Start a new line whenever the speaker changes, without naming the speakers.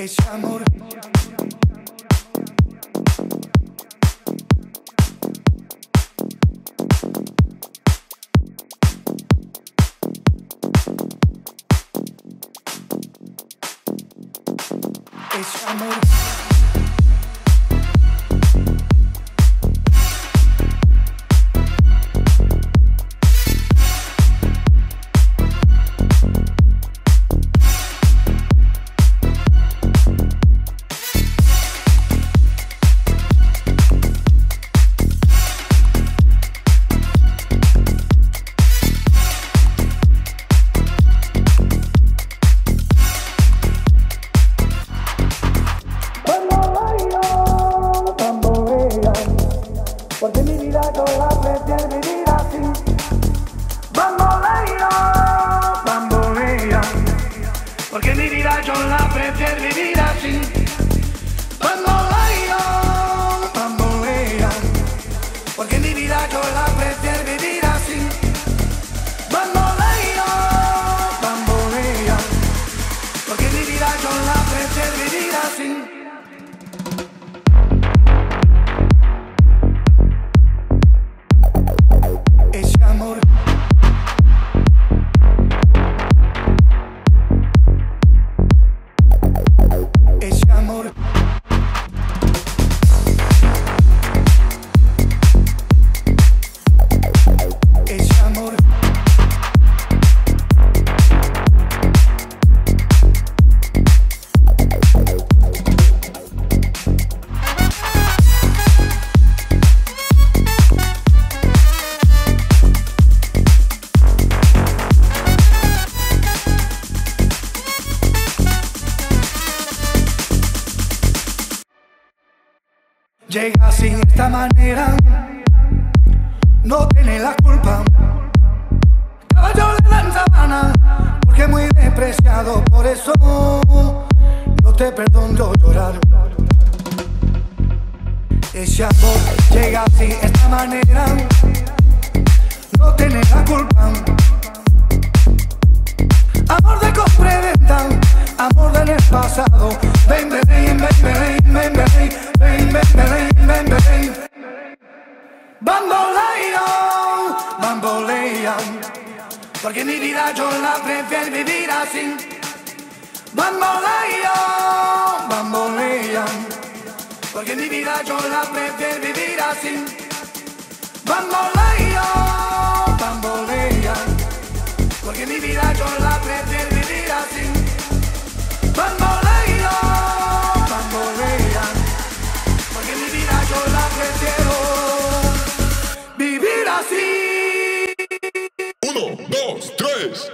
It's amor. Es amor. Bambolea, porque mi vida yo la prefiero vivir Llega sin esta manera, no tiene la culpa. Caballo le dan sabana, porque muy despreciado, por eso no te perdono llorar. Ese amor llega así, esta manera, no tiene la culpa. Bamboleo, bambolea, porque mi vida yo la prefiero vivir así. Bamboleo, bambolea, porque mi vida yo la prefiero vivir así. Bamboleo, bambolea. Porque mi vida yo la prefiero vivir así. Bamboleo, Uno, dos, tres.